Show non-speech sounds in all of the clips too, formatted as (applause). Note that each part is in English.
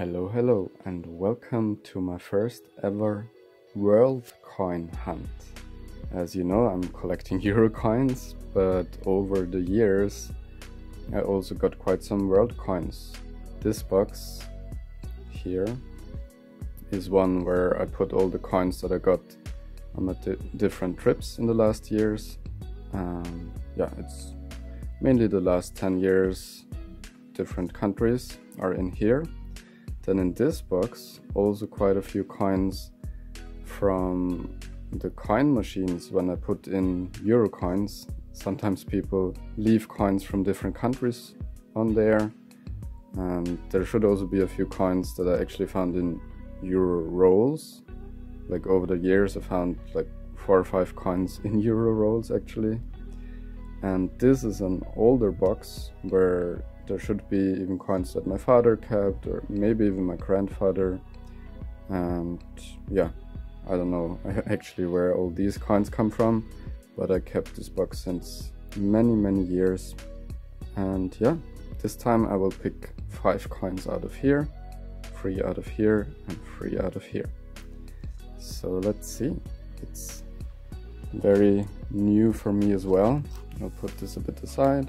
Hello, hello, and welcome to my first ever world coin hunt. As you know, I'm collecting (laughs) euro coins, but over the years, I also got quite some world coins. This box here is one where I put all the coins that I got on my di different trips in the last years. Um, yeah, it's mainly the last 10 years, different countries are in here then in this box, also quite a few coins from the coin machines when I put in euro coins. Sometimes people leave coins from different countries on there. And there should also be a few coins that I actually found in euro rolls. Like over the years, I found like four or five coins in euro rolls actually. And this is an older box where there should be even coins that my father kept, or maybe even my grandfather. And yeah, I don't know (laughs) actually where all these coins come from, but I kept this box since many, many years. And yeah, this time I will pick five coins out of here, three out of here, and three out of here. So let's see. It's very new for me as well. I'll put this a bit aside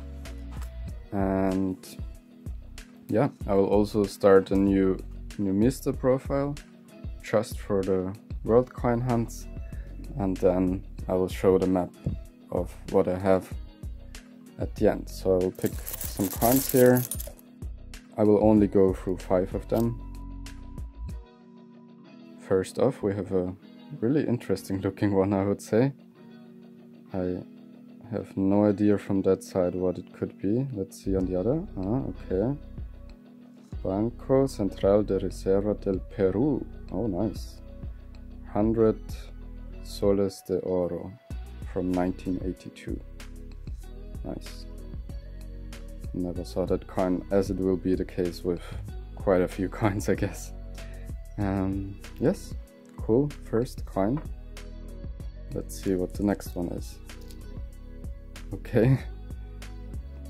and yeah I will also start a new Numista profile just for the world coin hunts. And then I will show the map of what I have at the end. So I will pick some coins here. I will only go through five of them. First off we have a really interesting (laughs) looking one I would say. I have no idea from that side what it could be. Let's see on the other. Ah, okay. Banco Central de Reserva del Peru. Oh, nice. 100 soles de oro from 1982. Nice. Never saw that coin, as it will be the case with quite a few (laughs) coins, I guess. Um, yes, cool. First coin. Let's see what the next one is. Okay.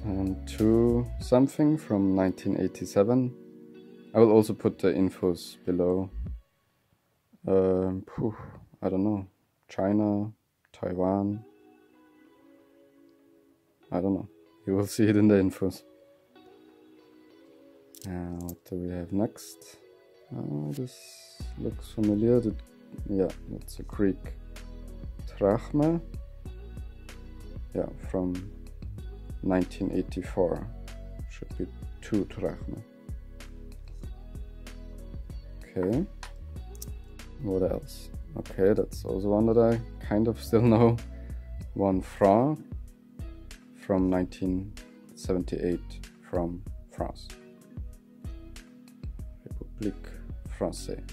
And to something from 1987. I will also put the infos below. Um, I don't know. China, Taiwan. I don't know. You will (laughs) see it in the infos. Uh, what do we have next? Oh, this looks familiar. yeah, that's a Greek drachma yeah, from 1984. Should be two drachma. Okay. What else? Okay, that's also one that I kind of still (laughs) know. One franc from 1978 from France. République Française.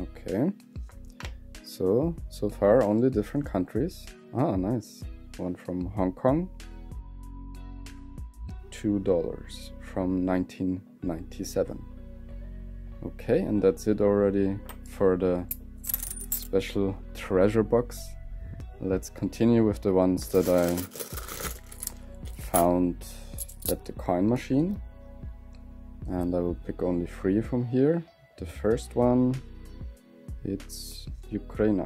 Okay. So, so far only different countries. Ah, nice. One from Hong Kong. $2 from 1997. Okay, and that's it already for the special treasure box. Let's continue with the ones that I found at the coin machine. And I will pick only three from here. The first one, it's Ukraine.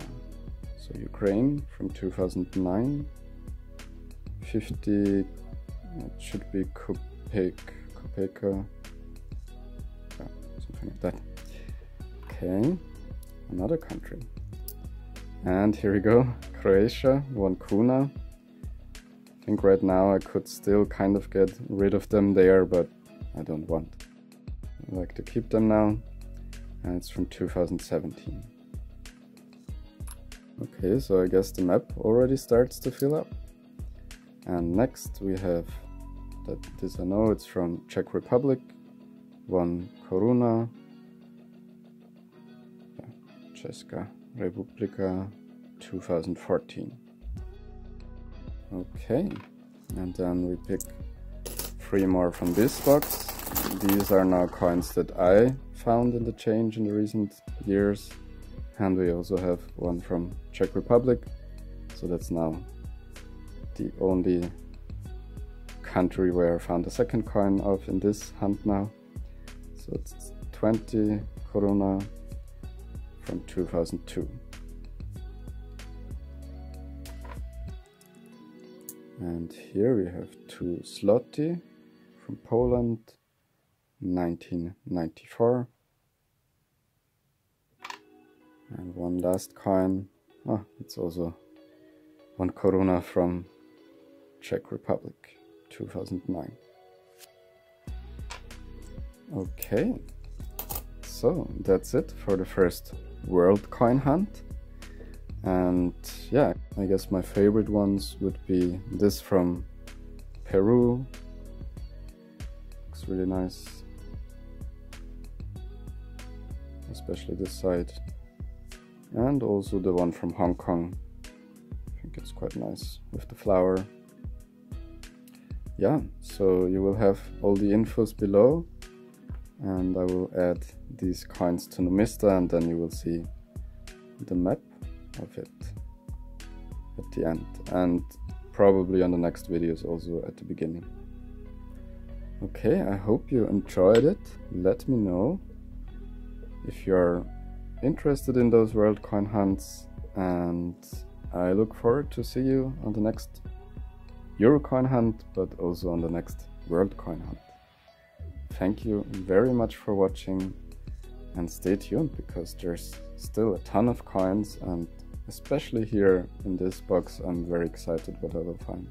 So Ukraine from 2009. 50, it should be Kopek, Kopeka, yeah, something like that. Okay, another country. And here we go, Croatia, one kuna. I think right now I could still kind of get rid of them there, but I don't want. I like to keep them now. And it's from 2017. Okay, so I guess the map already starts to fill up. And next we have that this I know it's from Czech Republic, one Koruna, yeah, Česká Republika 2014. Okay, and then we pick three more from this box. These are now coins that I found in the change in the recent years and we also have one from Czech Republic so that's now the only country where I found a second coin of in this hunt now So it's 20 Koruna from 2002. And here we have two Zloty from Poland, 1994. And one last coin. Oh, it's also one Koruna from Czech Republic, 2009. Okay, so that's it for the first world coin hunt. And yeah, I guess my favorite ones would be this from Peru. Looks really nice. Especially this side. And also the one from Hong Kong. I think it's quite nice with the flower. Yeah, so you will have all the infos below and I will add these coins to Numista and then you will see the map of it at the end and probably on the next videos also at the beginning. Okay, I hope you enjoyed it. Let me know if you're interested in those world coin hunts and I look forward to see you on the next Eurocoin hunt but also on the next world coin hunt. Thank you very much for watching and stay tuned because there's still a ton of coins and especially here in this box I'm very excited what I will find.